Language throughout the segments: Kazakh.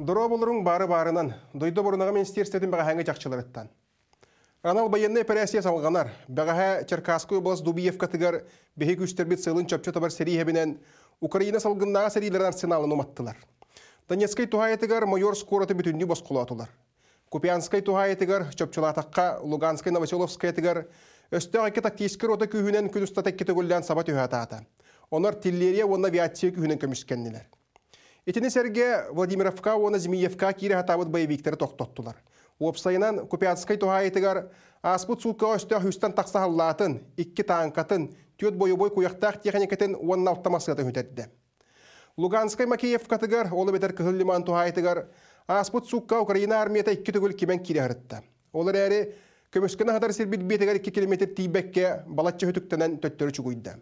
Дұру болырың бары барынан, дойды бұрынаға министерстетін бәға хәңі жақшыларыттан. Анал военный операция салғанар, бәға Черкасскую область Дубиевка тігар бәхе күштербет сылын чөпчі табар сәрі Украина салғыннаға сәрилерін арсеналын уматтылар. Донецкай тухай тігар майор скороты бүтінді босқұлатылар. Купянскай тухай тігар чөпчілатаққа, Луганскай Новоселовскай тігар өстіғ әке тактискер ота күйінен күн ұста тәккеті көлден саба түйәтаата. Онар тиллерия онна авиация күйінен. Итини серге Владимировка, оны Змиевка кире хатабыт боевиктері тоқтоттылар. Опсайынан Купянскай тухайытыгар аспыт сулка хүстен тақса халлатын, икки танкатын, түйет бойы-бой куяқтақ техникатын онын алтамасыгаты хүтәдді. Луганскай Макеевкатыгар, олы бетер кыхыллиман тухайытыгар аспыт сулка Украина армията икки түгіл кимен кире хырытта. Олар әрі көміскені хадар сирбит бетігер 2 километр тейбекке балатчы хүтіктенен төттөрі чугуйда.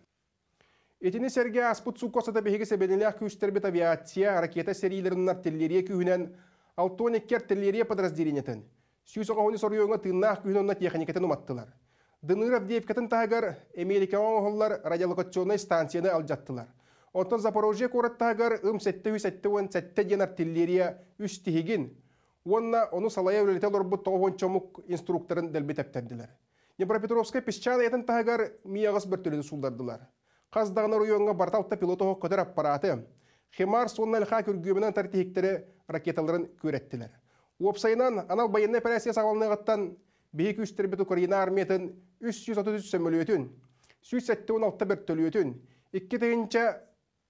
Этини серге аспыт суккосата беһиге себенелях күстербит авиация ракета серийлерин артиллерия күүнен алтоник артиллерия подразделениятын. Сүйс оғауны сорюңа тыннах күүнен техникатын уматтылар. Дыныров Девкатын тагар Америка оңғоллар радиолокационный станцияны алжаттылар. Онтон Запорожье кораттагар ым сәтте үс сәтте он сәтте ден артиллерия үс тихигин. Онна оны салая үлелетел орбут тоғын чомук инструкторын дәлбет әптәдділер. Днепропетровская песчаный етін тагар мияғыз бір төледі сулдардылар. Қаздағына районға барталта пилотығы көтер аппараты, Хемар соннал ха күргөмінен тартихиктері ракеталарын көреттілер. Уопсайынан анал военный операция сағалынығыттан бейік үстербет Украина армиятын 333 сөмөлөтін, 176 бір төлөтін, 2 тегінші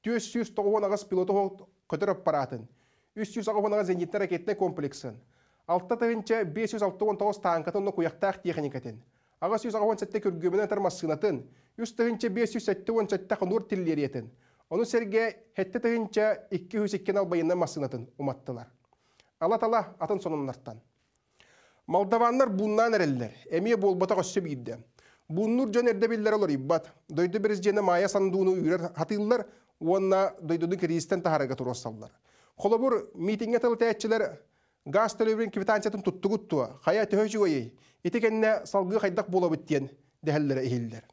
490 ағыз пилотығы көтер аппаратын, 390 ағыз зенитті ракетный комплексін, 6 тегінші 569 танкатын куяқтақ техникатын, Ага сүйіз ағуан сәтті көргөмінен тармасынатын, үс тығынча 570 сәтті қынуыр тиллериетін. Оны сәрге хәтті тығынча 200 албайыннан масынатын уматтылар. Ала-тала атын сонынларттан. Молдаваннар бұннан әрелілер, әмие болбата қоссы бейді. Бұннур жөн әрді білдер олар иббат. Дойды бір жені мая сандуыны үйрер хатылылар, онна дойдудың кірістен тахарыға тұросалдар. Қолабыр митинге тылы тәтчілер газ төлөбүрүн квитанциятын туттугуттуа, хая төһөжүгөйей, итикенне салгы хайдак бола биттен дәһәлләре ихилләр.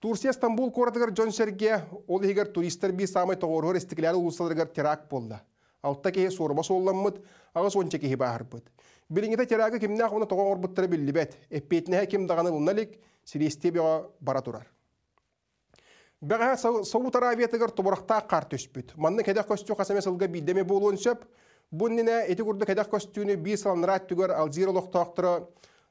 Турция Стамбул коратыгар Джон Серге ол егер туристер би самай тоғырғыр истиклялы улусаларыгар терак болды. Алтта кеhe сорба солламмыт, ағыз онча кеhe бахарбыт. Билиңете терагы кимне ақуна тоғын орбыттары биллибет. Эппетіне ким дағаны ұлналик, сиресте беға бара турар. Бәға Сауд Аравиятыгар тобырақта қар төспүт. Манны кәдек көстү қасаме сылға бидеме болуын сөп, Буннина эти курды кадак костюны би салнрат түгөр алжир лохтоктора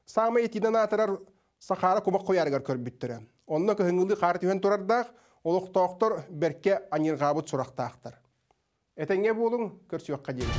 сама этинен атырар сахара кумак кояргар көрбүттөрө. Онно кыһыңылы кар түһен турардак олохтоктор берке аниргабыт сурактаактар. Этеңге болуң көрсүөкка дейін.